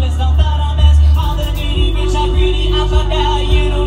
don't thought I'm best. All the greedy bitch, I'm greedy, I'm for value.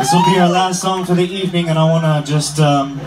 This will be our last song for the evening, and I want to just um,